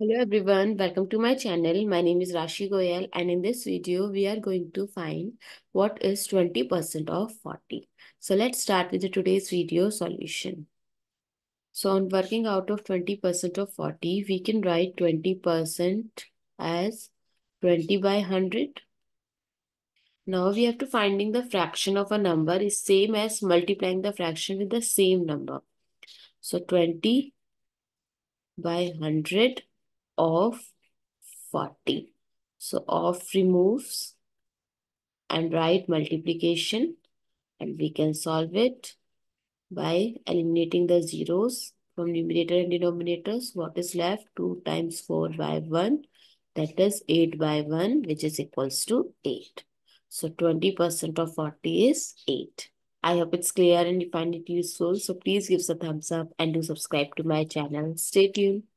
Hello everyone, welcome to my channel. My name is Rashi Goel and in this video we are going to find what is 20% of 40. So let's start with the today's video solution. So on working out of 20% of 40, we can write 20% as 20 by 100. Now we have to finding the fraction of a number is same as multiplying the fraction with the same number. So 20 by 100 of 40. So of removes and write multiplication and we can solve it by eliminating the zeros from numerator and denominators. What is left? 2 times 4 by 1 that is 8 by 1 which is equals to 8. So 20% of 40 is 8. I hope it's clear and you find it useful. So please give us a thumbs up and do subscribe to my channel. Stay tuned.